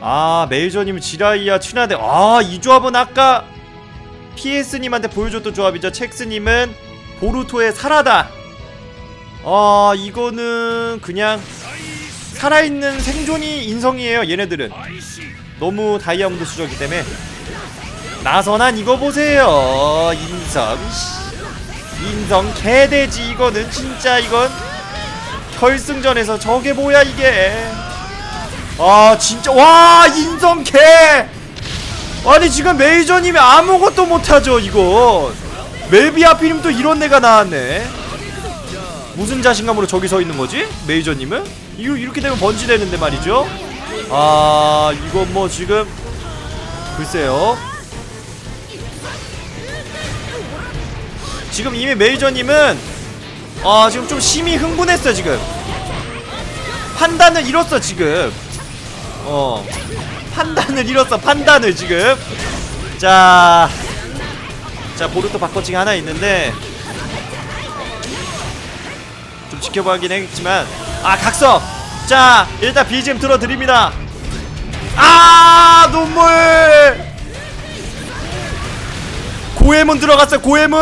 아 메이저님 지라이아 춘하대. 아이 조합은 아까 PS님한테 보여줬던 조합이죠. 첵스님은 보루토의 사라다. 아 이거는 그냥 살아있는 생존이 인성이에요 얘네들은. 너무 다이아몬드 수저기 때문에. 나선한 이거 보세요. 인성. 씨. 인성 개돼지 이거는 진짜 이건 결승전에서 저게 뭐야 이게 아 진짜 와 인성 개. 아니 지금 메이저님이 아무것도 못하죠 이거. 멜비 하필이면 또 이런 애가 나왔네. 무슨 자신감으로 저기 서 있는 거지? 메이저님은? 이거 이렇게 되면 번지되는데 말이죠. 아 이건 뭐 지금 글쎄요. 지금 이미 메이저님은 아 지금 좀 심히 흥분했어 지금. 판단을 잃었어 지금 어. 판단을 잃었어 판단을 지금. 자, 자 보르토 바꿔치기 하나 있는데. 좀 지켜봐야긴 했지만. 아 각성 자 일단 BGM 틀어드립니다. 아 눈물! 고해문 들어갔어 고해문!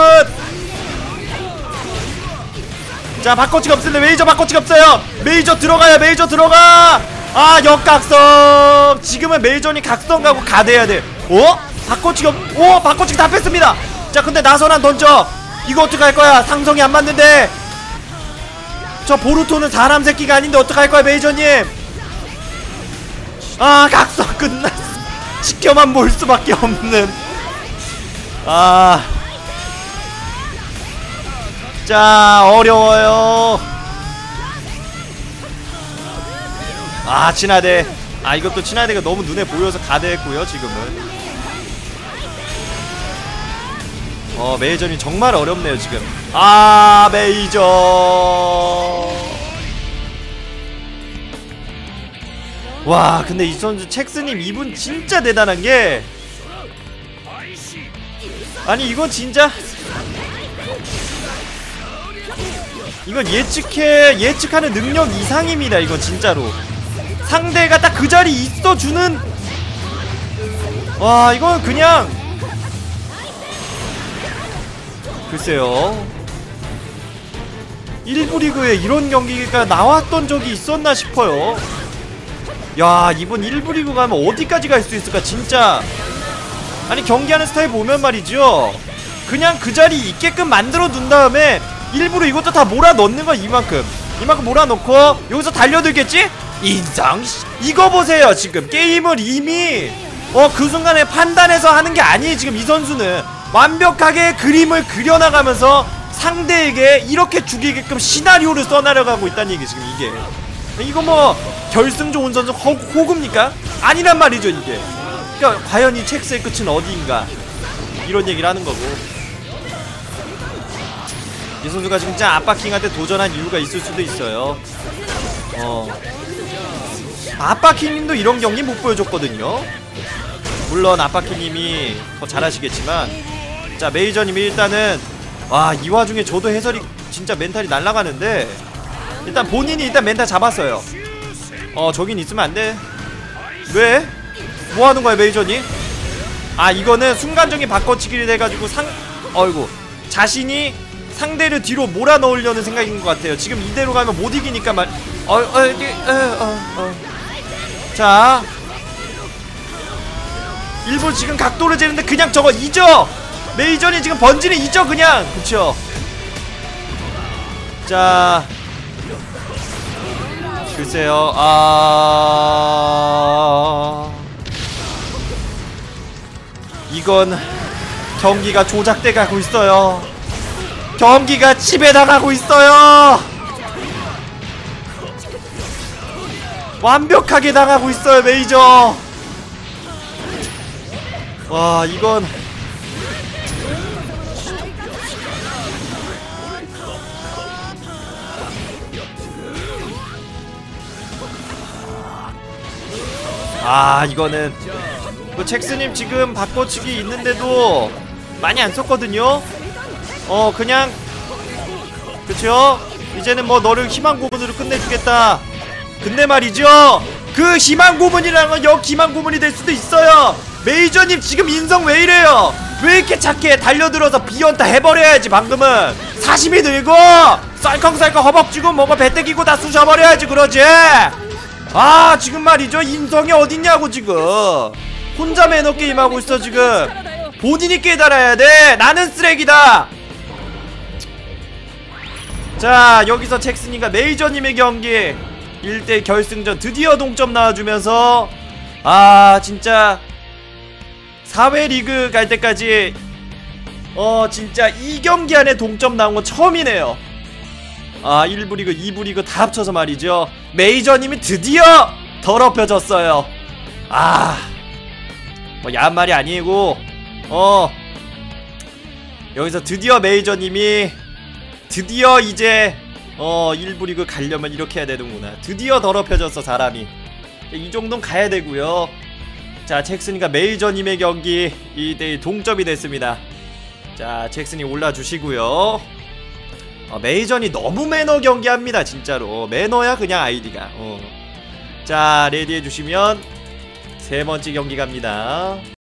자 바꿔치기 없는데 메이저 바꿔치기 없어요. 메이저 들어가야 메이저 들어가 아 역각성! 지금은 메이저니 각성 가고 가대야 돼. 어? 바꿔치기 없.. 오 바꿔치기 다 뺐습니다. 자 근데 나선한 던져. 이거 어떡할 거야? 상성이 안 맞는데. 저 보루토는 사람 새끼가 아닌데 어떡할 거야 메이저님? 아 각성 끝났어. 지켜만 볼 수밖에 없는. 아. 자 어려워요 아 친하대. 아 이것도 친하대가 너무 눈에 보여서 가대했고요 지금은. 어 메이저는 정말 어렵네요 지금. 아 메이저. 와 근데 이 선수 첵스님 이분 진짜 대단한 게. 아니 이건 진짜? 이건 예측해 예측하는 능력 이상입니다 이건 진짜로 상대가 딱 그 자리 있어주는. 와 이건 그냥. 글쎄요. 1부 리그에 이런 경기가 나왔던 적이 있었나 싶어요. 야 이번 1부 리그 가면 어디까지 갈 수 있을까 진짜. 아니 경기하는 스타일 보면 말이죠. 그냥 그 자리 있게끔 만들어 둔 다음에 일부러 이것도 다 몰아 넣는 거야 이만큼. 이만큼 몰아 넣고 여기서 달려들겠지? 인상 이거 보세요 지금. 게임을 이미 어 그 순간에 판단해서 하는 게 아니에요 지금 이 선수는. 완벽하게 그림을 그려나가면서 상대에게 이렇게 죽이게끔 시나리오를 써나려가고 있다는 얘기 지금 이게. 이거 뭐 결승 좋은 선수 허, 호구입니까? 아니란 말이죠 이게. 그러니까 과연 이 첵스의 끝은 어디인가. 이런 얘기를 하는 거고. 이 선수가 진짜 아빠킹한테 도전한 이유가 있을 수도 있어요. 어 아빠킹님도 이런 경기 못 보여줬거든요 물론 아빠킹님이 더 잘하시겠지만 자 메이저님이 일단은 와 이 와중에 저도 해설이 진짜 멘탈이 날아가는데 일단 본인이 일단 멘탈 잡았어요 어 저긴 있으면 안돼 왜? 뭐하는 거야 메이저님? 아 이거는 순간적인 바꿔치기를 해가지고 상 어이구 자신이 상대를 뒤로 몰아넣으려는 생각인 것 같아요 지금 이대로 가면 못 이기니까 말 어, 어, 어, 어, 어. 자. 일본 지금 각도를 재는데 그냥 저거 잊어. 메이저니 지금 번지는 잊어 그냥. 그쵸? 자. 글쎄요. 아. 이건 경기가 조작돼 가고 있어요. 경기가 나가고 있어요 완벽하게 나가고 있어요 메이저. 와 이건. 아 이거는. 그 잭스님 지금 바꿔치기 있는데도 많이 안 썼거든요? 어 그냥. 그쵸? 이제는 뭐 너를 희망 고문으로 끝내주겠다 근데 말이죠 그 희망 고문이라는 건역 희망 고문이 될 수도 있어요. 메이저님 지금 인성 왜 이래요? 왜 이렇게 착해 달려들어서 비연타 해버려야지 방금은. 사심이 들고 쌀컹쌀컹 허벅지고 뭐가 배때기고 다 쑤셔버려야지 그러지. 아 지금 말이죠 인성이 어딨냐고 지금. 혼자 매너 게임하고 있어 지금. 본인이 깨달아야 돼. 나는 쓰레기다. 자 여기서 잭슨이가 메이저님의 경기 1대 결승전 드디어 동점 나와주면서 아 진짜 4회 리그 갈 때까지 어 진짜 이 경기 안에 동점 나온 건 처음이네요. 아 1부 리그 2부 리그 다 합쳐서 말이죠. 메이저님이 드디어 더럽혀졌어요. 아뭐 야한 말이 아니고 어 여기서 드디어 메이저님이 드디어 이제 어 1부 리그 가려면 이렇게 해야 되는구나. 드디어 더럽혀졌어 사람이. 이 정도는 가야 되고요. 자 잭슨이가 메이저님의 경기 2대2 동점이 됐습니다. 자 잭슨이 올라주시고요. 어, 메이저니 너무 매너 경기합니다 진짜로. 매너야 그냥 아이디가. 어. 자 레디해주시면 세 번째 경기 갑니다